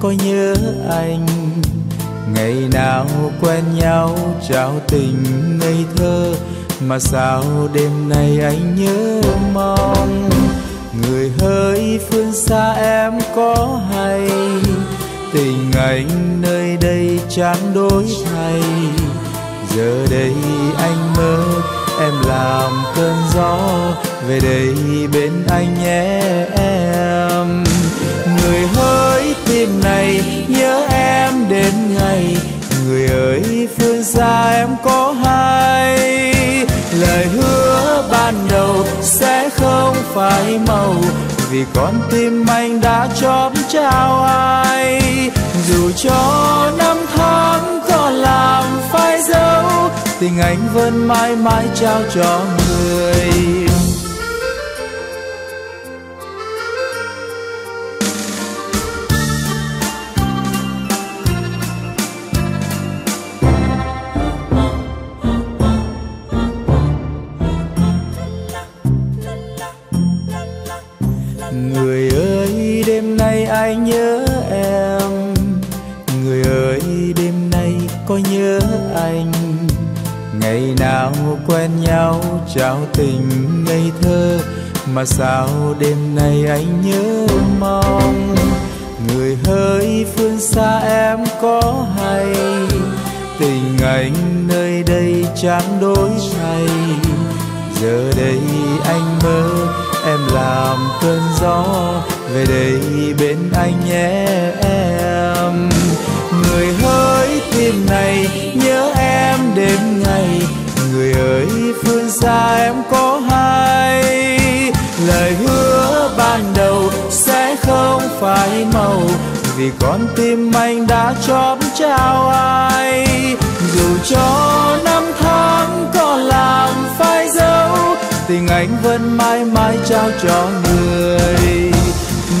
có nhớ anh. Ngày nào quen nhau, trao tình ngây thơ, mà sao đêm nay anh nhớ mong? Người hỡi phương xa em có hay? Tình anh nơi đây chán đổi thay. Giờ đây anh mơ, em làm cơn gió, về đây bên anh nhé em người hỡi tim này, nhớ em đến ngày người ơi, phương xa em có hay? Lời hứa ban đầu sẽ không phải màu. Vì con tim anh đã chóp trao ai? Dù cho năm tháng có làm phai dấu, tình anh vẫn mãi mãi trao cho người. Ngày nào quen nhau, trao tình ngây thơ, mà sao đêm nay anh nhớ mong? Người hỡi phương xa em có hay? Tình anh nơi đây chẳng đổi thay giờ đây anh mơ, em làm cơn gió, về đây bên anh nhé, em. Người phương xa em có hay lời hứa ban đầu sẽ không phải màu, vì con tim anh đã chót trao ai. Dù cho năm tháng có làm phai dấu, tình anh vẫn mãi mãi trao cho người.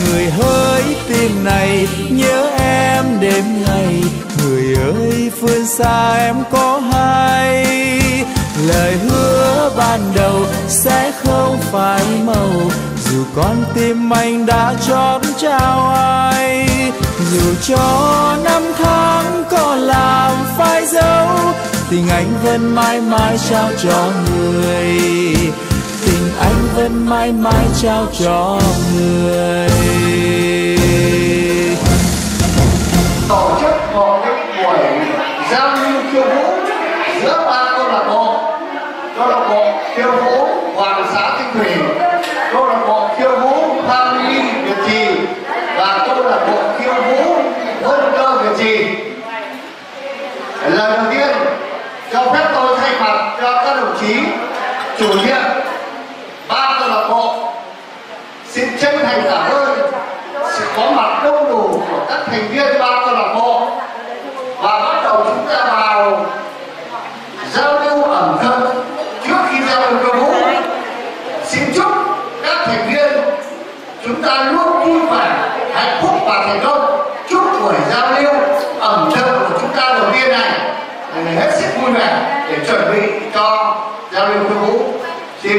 Người hỡi tim này nhớ em đêm ngày. Người ơi, phương xa em có hay lời hứa ban đầu sẽ không phải màu. Dù con tim anh đã chót trao ai, dù cho năm tháng có làm phai dấu, tình anh vẫn mãi mãi trao cho người. Tình anh vẫn mãi mãi trao cho người. Tổ chức một cái buổi giao lưu khiêu vũ giữa ba câu lạc bộ câu lạc bộ khiêu vũ hoàng xã thanh thủy câu lạc bộ khiêu vũ family việt trì và câu lạc bộ khiêu vũ vân cơ việt trì lần đầu tiên cho phép tôi thay mặt cho các đồng chí chủ nhiệm. Ba câu lạc bộ xin chân thành cảm ơn sự có mặt đông đủ của các thành viên ban câu lạc bộ. Và bắt đầu chúng ta vào giao lưu ẩm thực. Trước khi giao lưu cơ vũ xin chúc các thành viên chúng ta luôn vui vẻ, hạnh phúc và thành công. Chúc buổi giao lưu ẩm thực của chúng ta đầu tiên này hết sức vui vẻ để chuẩn bị cho giao lưu cơ vũ xin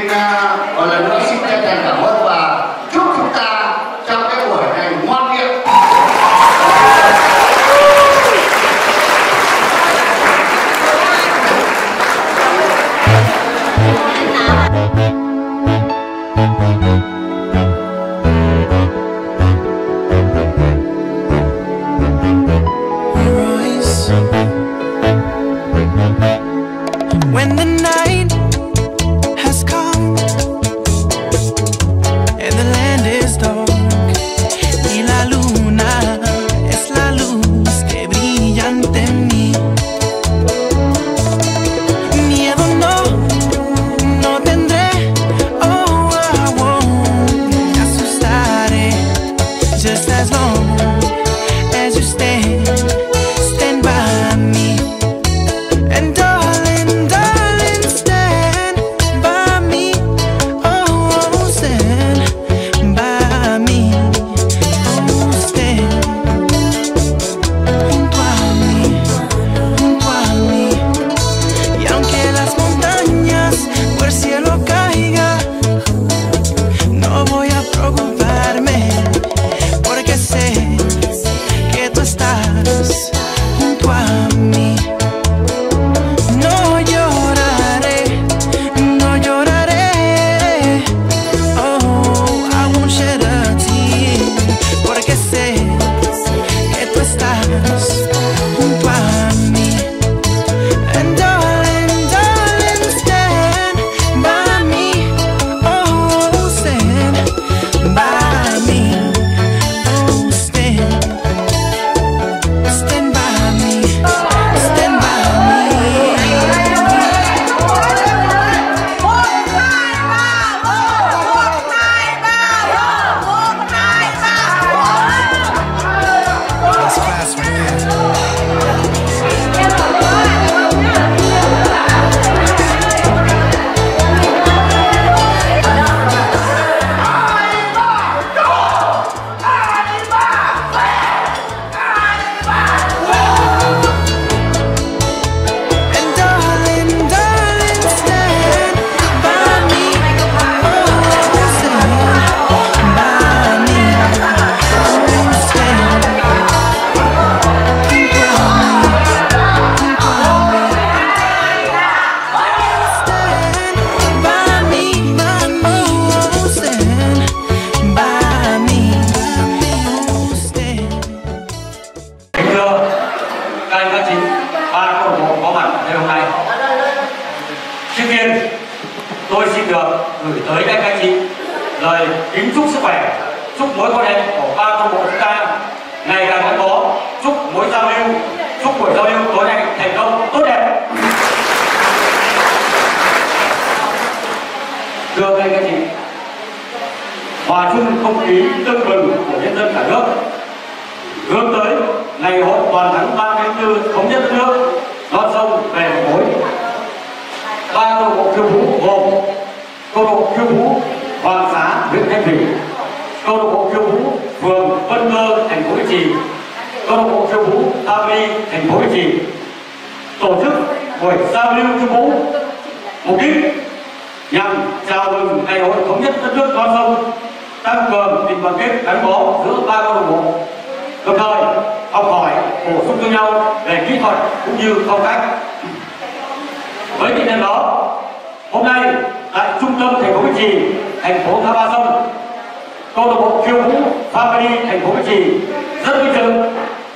nhân dân cả nước. Hướng tới ngày hội toàn thắng 34 thống nhất đất nước non sông về một mối ba câu bộ khiêu vũ gồm câu lạc bộ khiêu vũ Hoàng Xá, huyện Thanh Bình câu lạc bộ khiêu vũ phường Vân Cơ thành phố Việt Trì, câu lạc bộ khiêu vũ tam Ami thành phố Việt Trì. Tổ chức buổi giao lưu khiêu vũ, mục đích nhằm chào mừng ngày hội thống nhất đất nước non sông tăng cường tình đoàn kết gắn bó giữa ba câu lạc bộ. Đồng thời, học hỏi, bổ sung cho nhau về kỹ thuật cũng như phong cách. Với tinh thần đó, hôm nay tại trung tâm thành phố Việt Trì, thành phố Tha Ba Sông, câu lạc bộ khiêu vũ Family thành phố Việt Trì rất vinh dự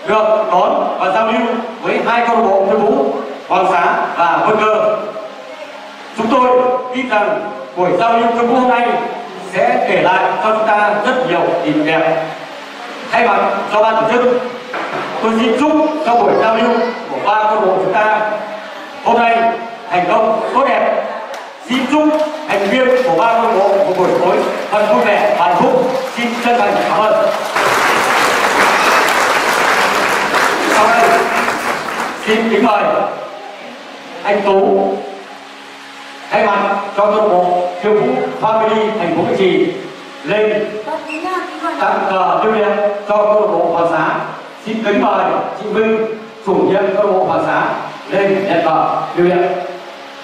được đón và giao lưu với hai câu lạc bộ khiêu vũ Hoàng Xá và Vân Cơ. Chúng tôi tin rằng buổi giao lưu khiêu vũ hôm nay sẽ để lại cho chúng ta rất nhiều kỷ niệm. Đẹp thay mặt cho ban tổ chức, tôi xin chúc cho buổi giao lưu của ba câu bộ chúng ta hôm nay thành công tốt đẹp. Xin chúc thành viên của ba câu bộ của buổi tối thật vui vẻ và hạnh phúc. Xin chân thành cảm ơn. Sau đây, xin kính mời anh tú thay mặt cho câu bộ, khiêu vũ, Family, thành phố Việt Trì lên tặng cờ lưu niệm cho câu lạc bộ Hòa Giá xin kính mời chị Vinh, chủ nhiệm câu lạc bộ Hòa Giá lên nhận cờ lưu niệm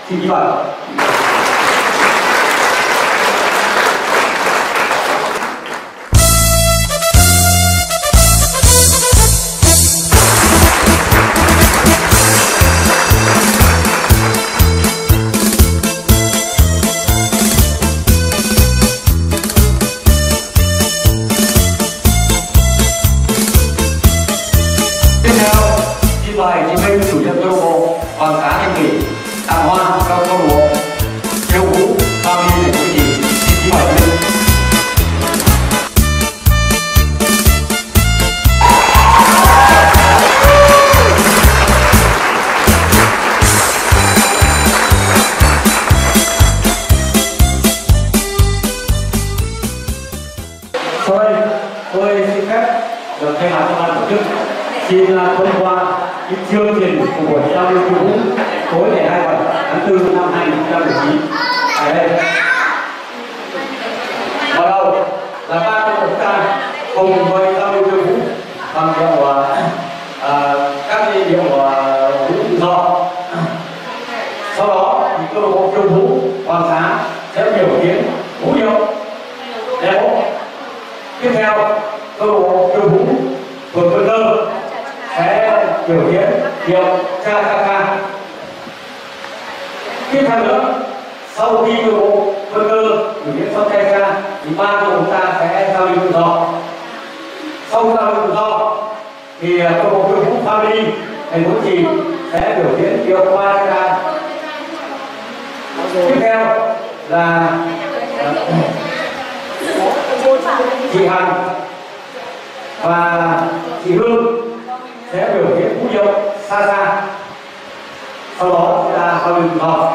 xin kính mời. Chị Hằng và chị Hương sẽ biểu diễn vũ điệu xa xa sau đó sẽ là hòa bình hợp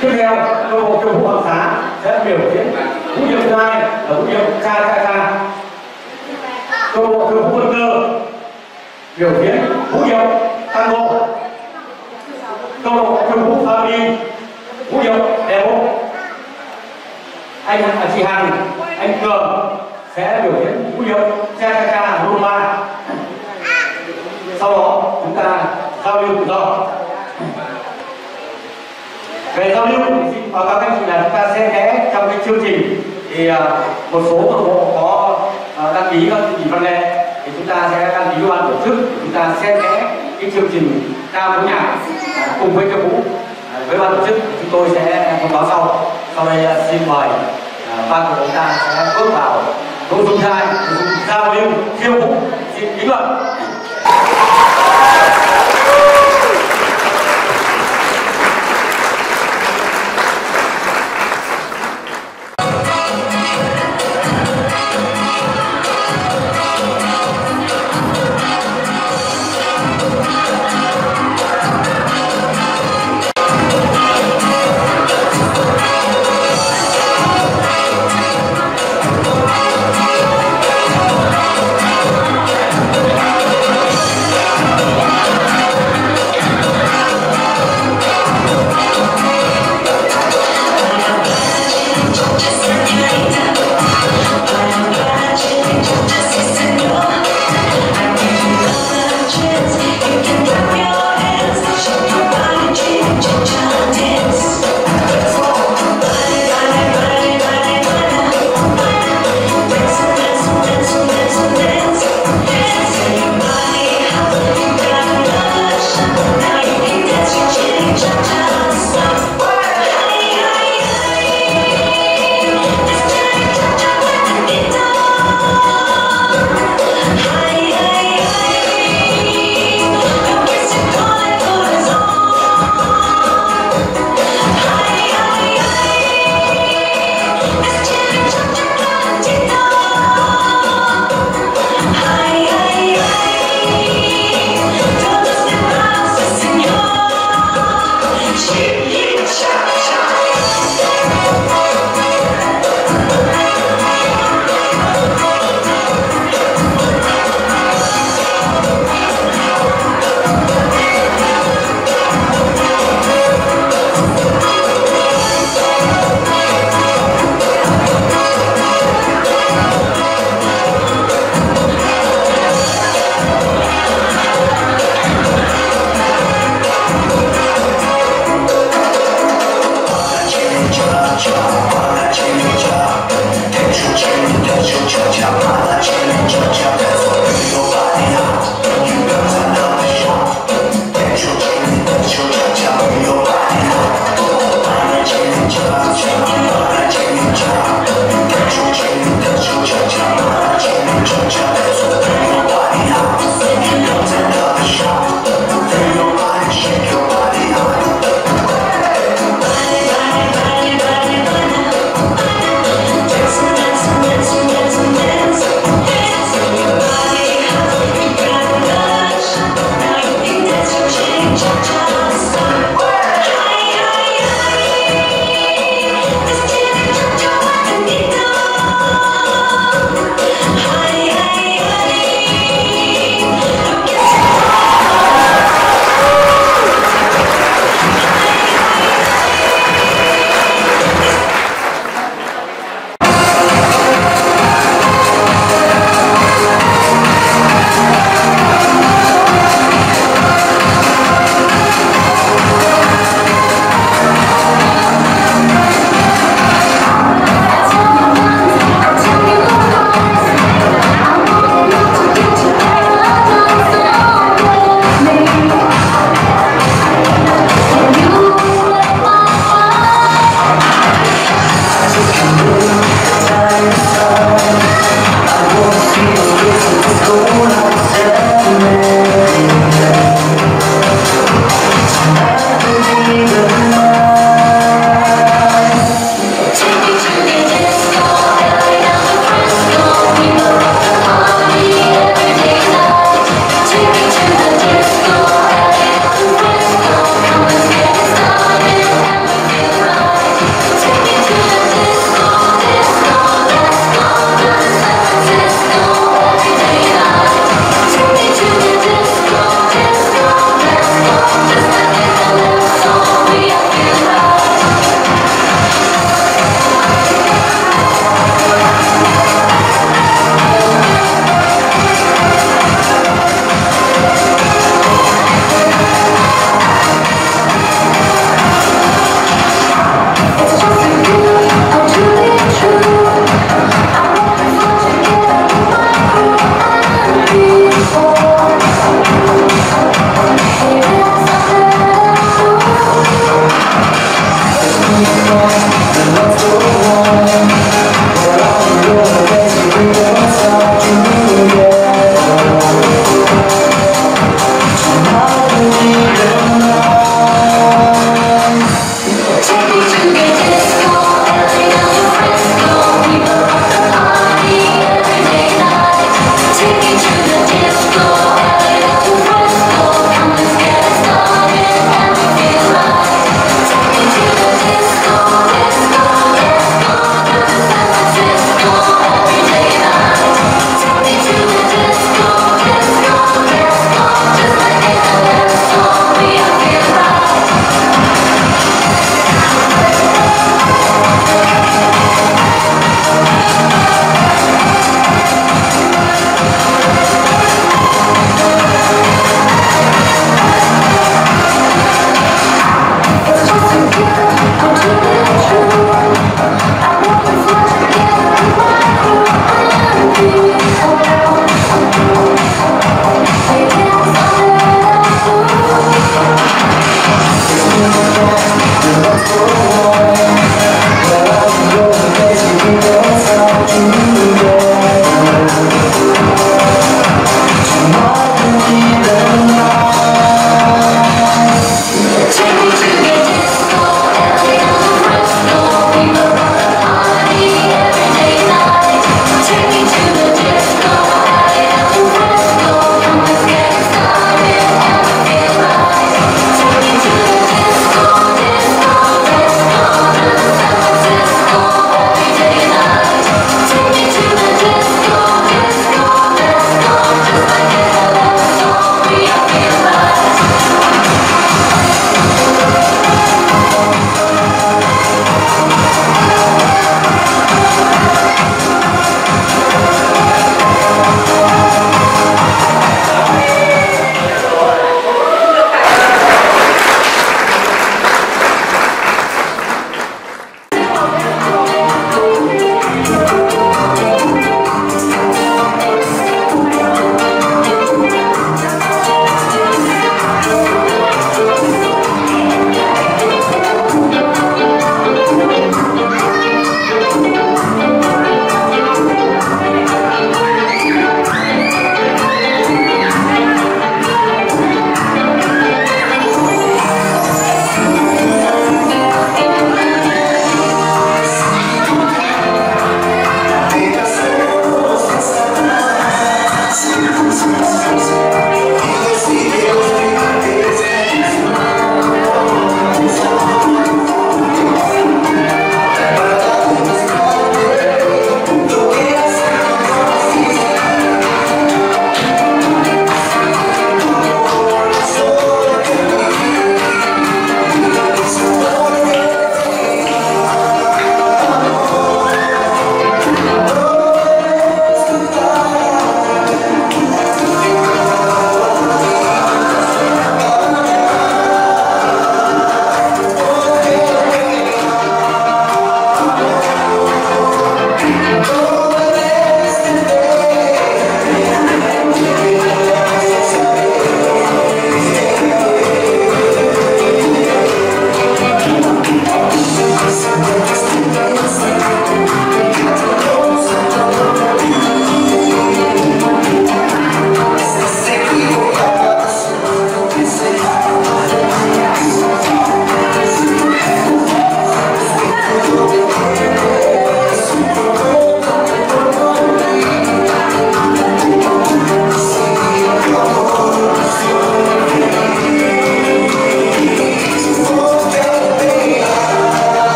tiếp theo, câu lạc bộ khiêu vũ hoàng xá sẽ biểu diễn vũ điệu thứ hai là vũ điệu cha cha cha. Câu lạc bộ khiêu vũ quân cơ biểu diễn vũ điệu tango. Câu lạc bộ khiêu vũ family vũ điệu demo anh à, chị Hằng anh Cường sẽ biểu diễn vũ điệu cha cha cha Roma. sau đó chúng ta giao lưu tự do. Về giao lưu thì xin báo cáo các anh chị là chúng ta sẽ ghé trong cái chương trình. Thì à, một số câu lạc bộ có à, đăng ký các chị văn nghệ. Thì chúng ta sẽ đăng ký ban tổ chức. Chúng ta xem ghé cái chương trình ca múa nhạc à, cùng với khiêu vũ với ban tổ chức. Chúng tôi sẽ thông báo sau sau đây xin mời uh, ban của chúng ta sẽ bước vào nội dung hai nội dung giao lưu khiêu vũ. Xin kính mời.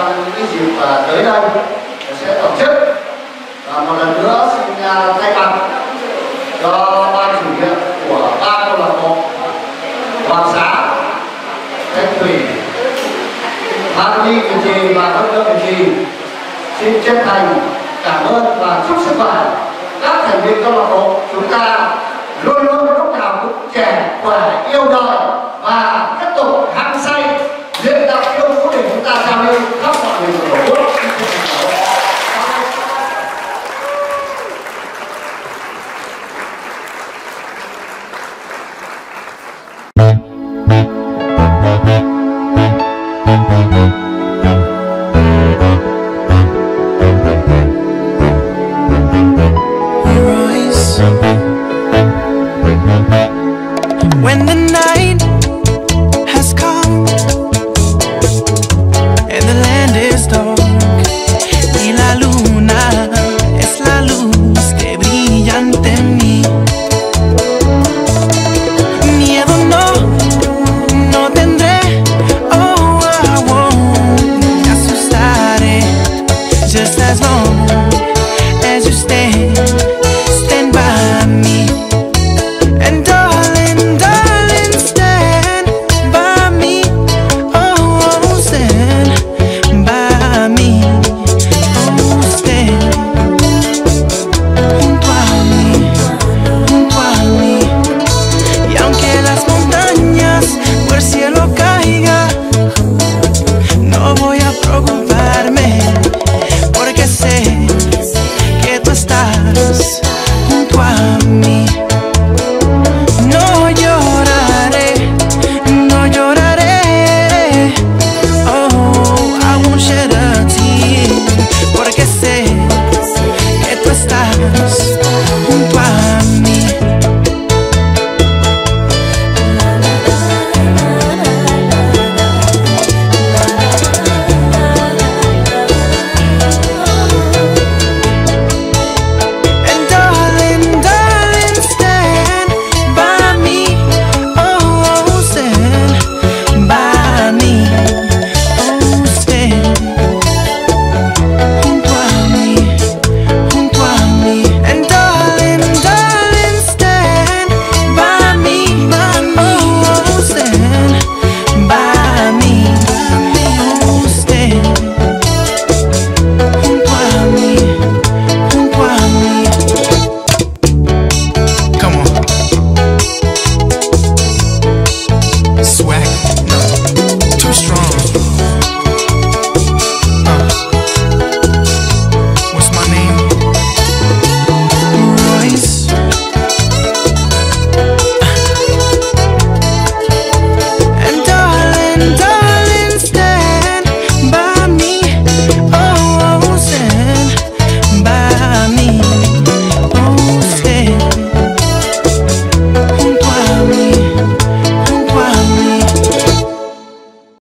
Trong những cái dịp à, tới đây sẽ tổ chức. Và một lần nữa xin à, thay mặt cho ban chủ nhiệm của ba câu lạc bộ hoàng xá thanh thủy Hà Ni Việt Trì và các đơn Việt Trì, xin chân thành cảm ơn và chúc sức khỏe. Các thành viên câu lạc bộ, chúng ta luôn luôn lúc nào cũng trẻ, khỏe, yêu đời và tiếp tục hăng say, luyện tập yêu vũ để chúng ta giao lưu. Thank you.